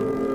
Bremsen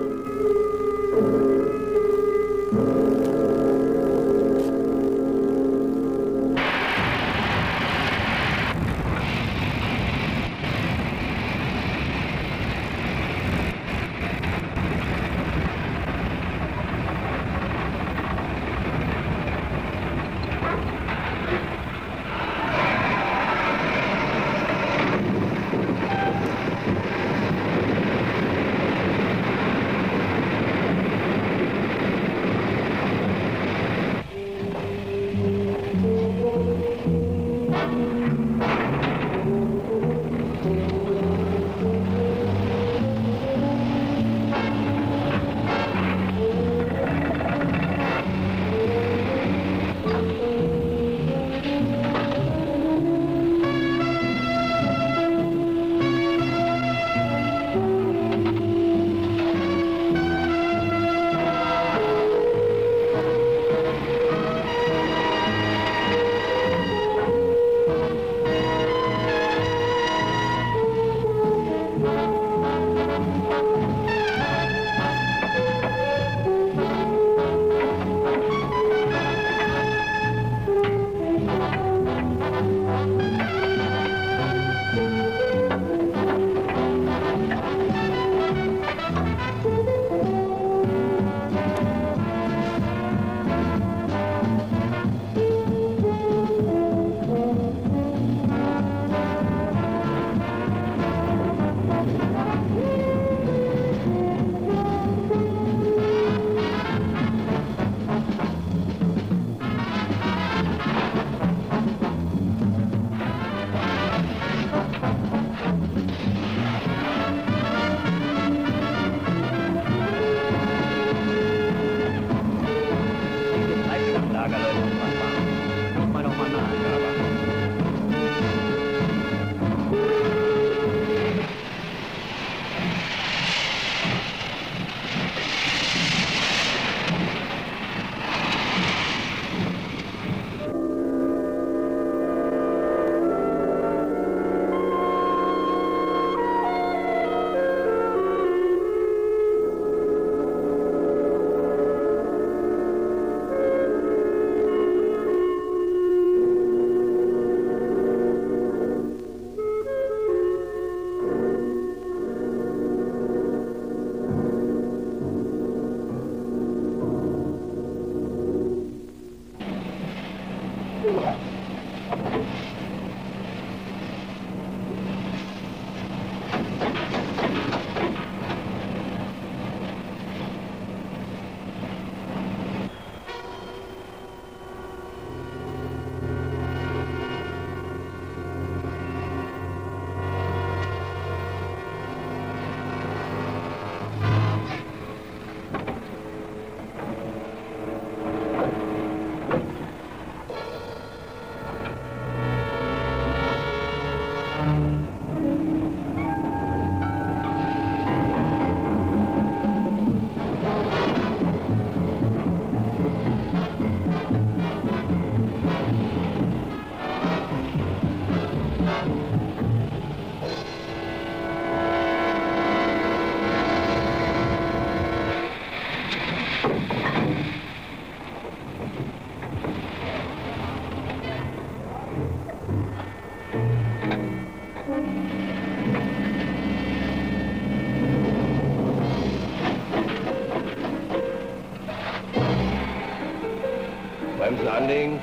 Anlegen.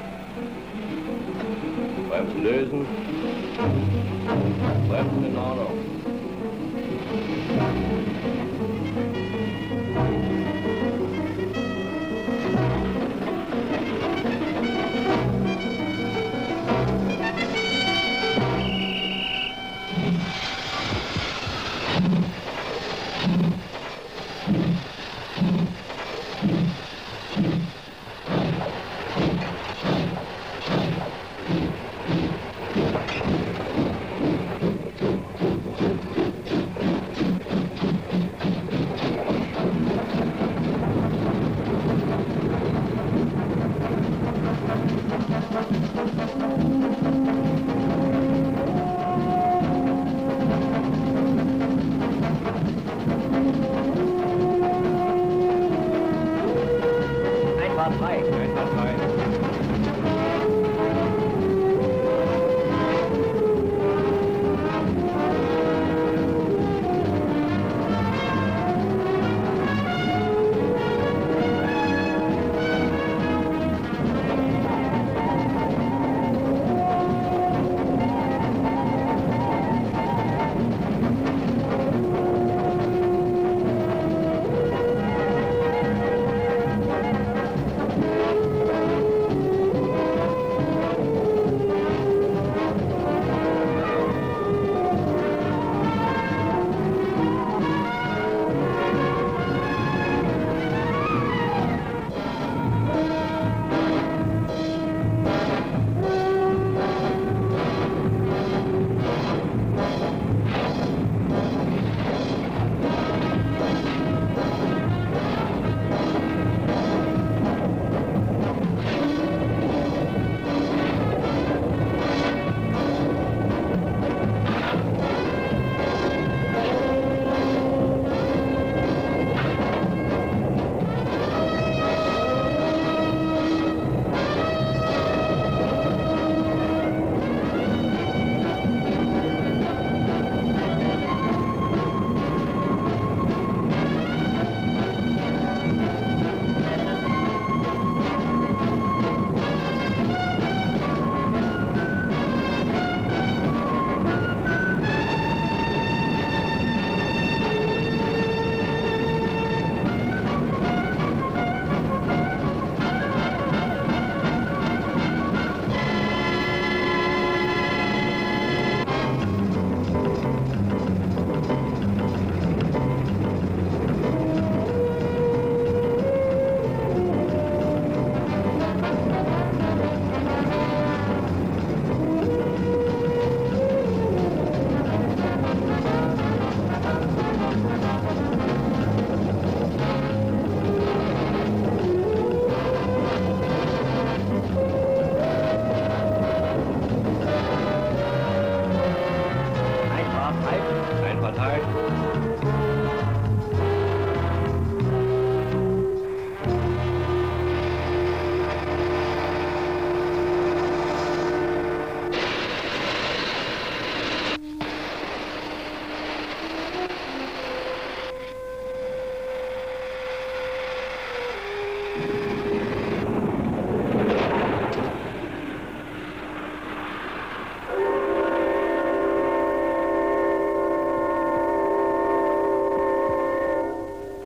Bremsen lösen. Bremsen in Ordnung. war frei. Ja, frei.